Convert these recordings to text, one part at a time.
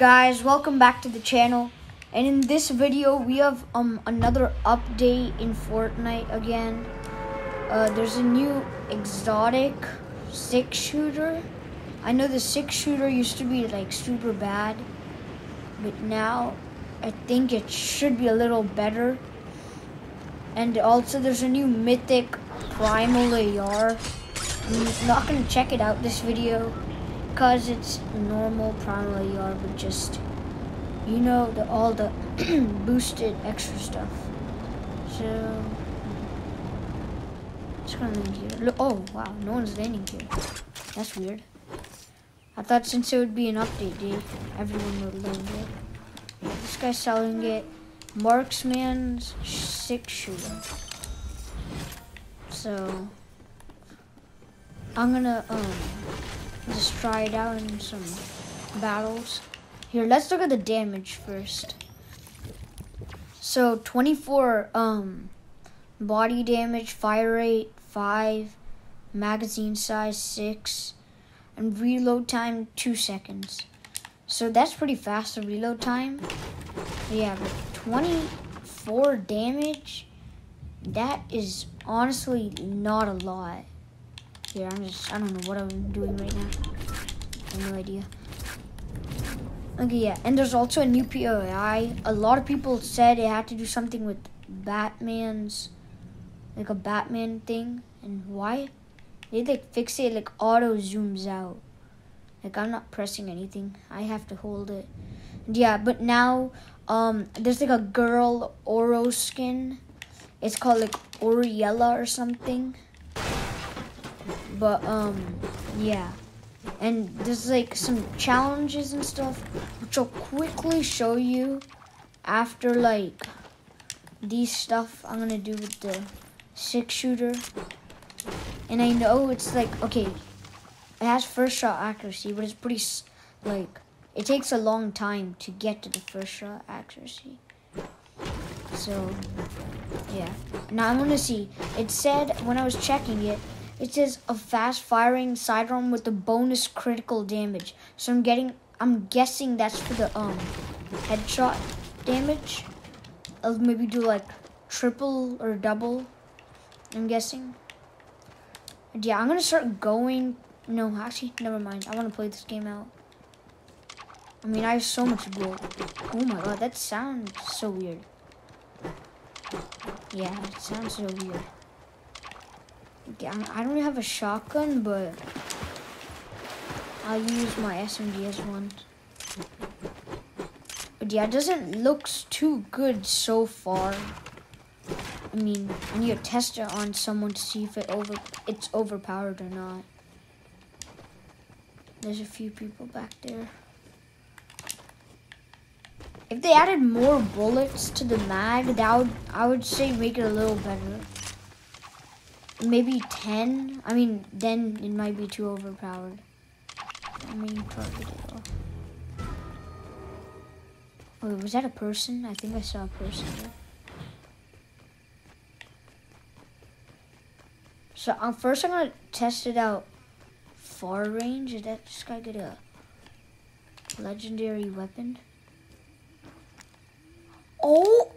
guys, welcome back to the channel. And in this video, we have um another update in Fortnite again. Uh, there's a new exotic six shooter. I know the six shooter used to be like super bad, but now I think it should be a little better. And also, there's a new mythic primal AR. I'm not gonna check it out this video because it's normal primal AR, but just you know the all the boosted extra stuff. So it's gonna land here. Look, oh wow, no one's landing here. That's weird. I thought since it would be an update day, everyone would land here. This guy's selling it. Marksman's six shooter. So I'm gonna um just try it out in some battles. Here, let's look at the damage first. So 24 um body damage, fire rate 5, magazine size 6, and reload time 2 seconds. So that's pretty fast the reload time. Yeah, but 24 damage that is honestly not a lot. Here, I'm just, I don't know what I'm doing right now. I have no idea. Okay, yeah, and there's also a new POI. A lot of people said it had to do something with Batman's, like a Batman thing. And why? They like fix it like auto zooms out. Like I'm not pressing anything. I have to hold it. Yeah, but now um there's like a girl Oro skin. It's called like Oriella or something. But um yeah. And there's like some challenges and stuff which I'll quickly show you after like these stuff I'm gonna do with the six shooter. And I know it's like okay it has first shot accuracy but it's pretty like it takes a long time to get to the first shot accuracy. So yeah. Now I'm gonna see. It said when I was checking it it says a fast firing sidearm with a bonus critical damage. So I'm getting I'm guessing that's for the um headshot damage. I'll maybe do like triple or double. I'm guessing. And yeah, I'm gonna start going no, actually, never mind. I wanna play this game out. I mean I have so much gold. Oh my god, that sounds so weird. Yeah, it sounds so weird. Yeah, I don't have a shotgun, but I'll use my SMG as one. But yeah, it doesn't look too good so far. I mean, I need to test it on someone to see if it over it's overpowered or not. There's a few people back there. If they added more bullets to the mag, that would I would say make it a little better maybe 10. I mean, then it might be too overpowered. I mean, Torpedo. Oh, was that a person? I think I saw a person there. So um, first I'm gonna test it out far range. Did that this guy get a legendary weapon? Oh!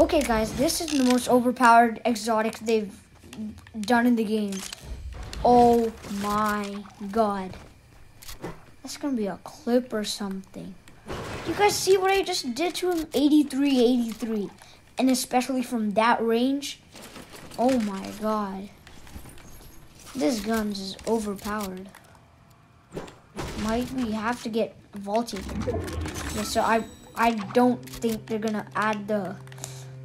Okay, guys, this is the most overpowered exotic they've done in the game. Oh my god. That's gonna be a clip or something. You guys see what I just did to him? 83, 83. And especially from that range. Oh my god. This gun is overpowered. Might we have to get vaulted? Yeah, so I I don't think they're gonna add the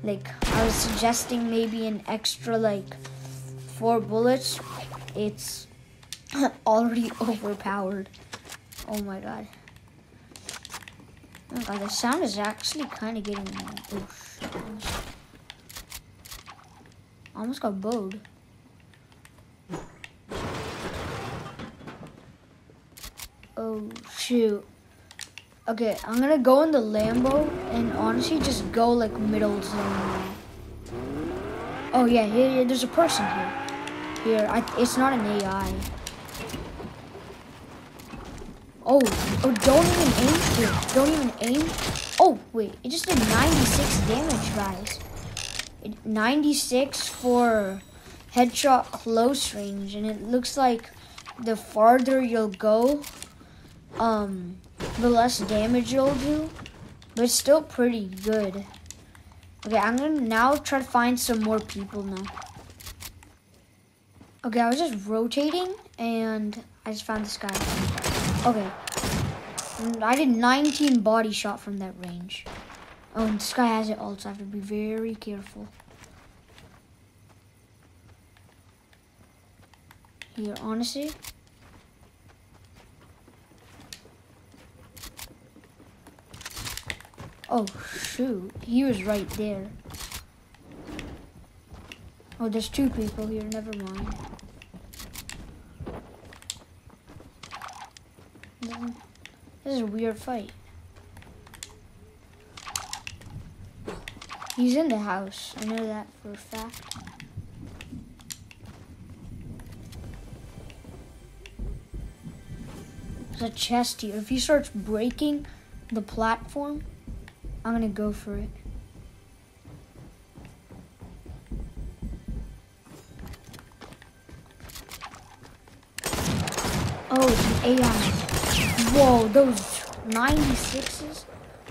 like I was suggesting maybe an extra like four bullets. It's already overpowered. Oh my god. Oh god, the sound is actually kind of getting. Oh, almost got bowed. Oh shoot. Okay, I'm gonna go in the Lambo and honestly just go like middle zone. Oh yeah, here, here there's a person here. Here, I, it's not an AI. Oh, oh, don't even aim here. Don't even aim. Oh, wait, it just did 96 damage, guys. It, 96 for headshot close range, and it looks like the farther you'll go, um, the less damage it'll do. But it's still pretty good. Okay, I'm gonna now try to find some more people now. Okay, I was just rotating and I just found this guy. Okay. I did 19 body shot from that range. Oh, and this guy has it also. I have to be very careful. Here, honestly. Oh, shoot. He was right there. Oh, there's two people here. Never mind. This is a weird fight. He's in the house. I know that for a fact. There's a chest here. If he starts breaking the platform, I'm gonna go for it. Oh, it's an AI. Whoa, those 96s?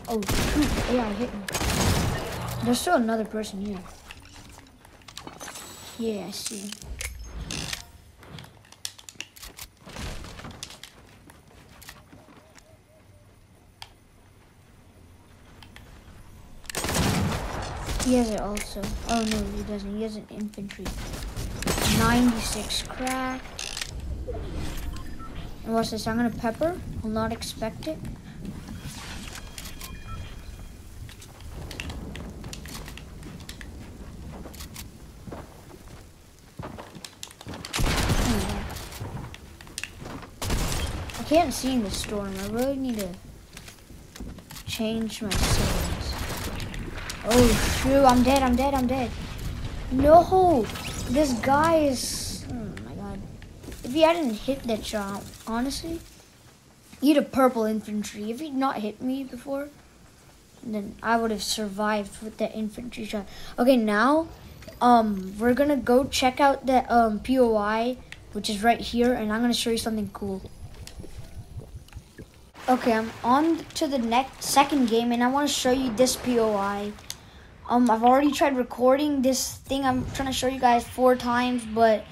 Oh, shoot, AI hit me. There's still another person here. Yeah, I see. He has it also. Oh no, he doesn't. He has an infantry. 96 crack. And what's this? I'm gonna pepper. Will not expect it. I can't see in the storm. I really need to change my. Oh shoot, I'm dead, I'm dead, I'm dead. No! This guy is... Oh my god. If he hadn't hit that shot, honestly, he'd have purple infantry. If he'd not hit me before, then I would have survived with that infantry shot. Okay, now, um, we're gonna go check out that um, POI, which is right here, and I'm gonna show you something cool. Okay, I'm on to the next second game, and I want to show you this POI. Um, I've already tried recording this thing I'm trying to show you guys four times, but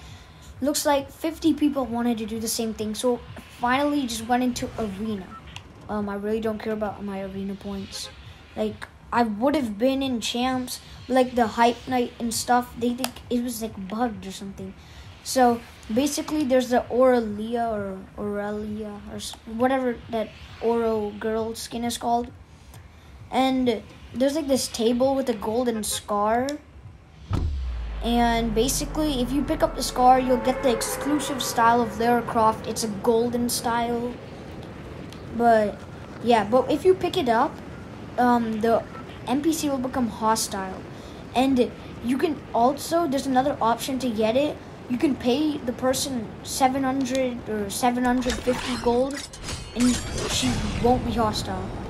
looks like 50 people wanted to do the same thing. So finally just went into arena. Um, I really don't care about my arena points. Like, I would have been in champs, like the hype night and stuff. They think it was like bugged or something. So basically, there's the Aurelia or Aurelia or whatever that Oro girl skin is called, and there's like this table with a golden scar. And basically, if you pick up the scar, you'll get the exclusive style of Lara Croft. It's a golden style. But, yeah, but if you pick it up, um, the NPC will become hostile. And you can also, there's another option to get it. You can pay the person 700 or 750 gold, and she won't be hostile.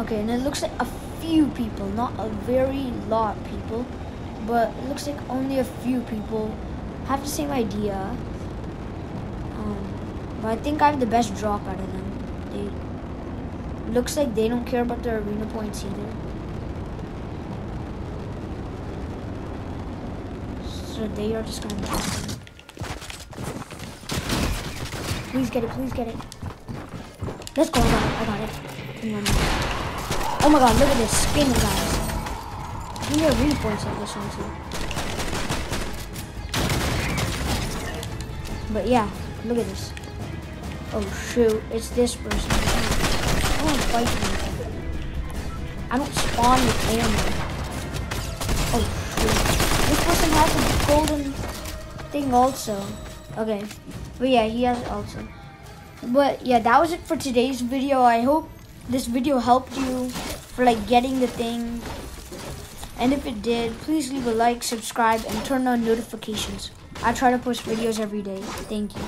Okay, and it looks like a few people, not a very lot of people, but it looks like only a few people have the same idea. Um, but I think I have the best drop out of them. They looks like they don't care about their arena points either. So they are just gonna them. Please get it, please get it. Let's go, I got it, I got it. Oh my god, look at this skin, guys. You get read points on this one too. But yeah, look at this. Oh shoot, it's this person. I to fight me. I don't spawn with ammo. Oh shoot. This person has a golden thing also. Okay. But yeah, he has also. But yeah, that was it for today's video. I hope this video helped you for like getting the thing. And if it did, please leave a like, subscribe, and turn on notifications. I try to post videos every day. Thank you.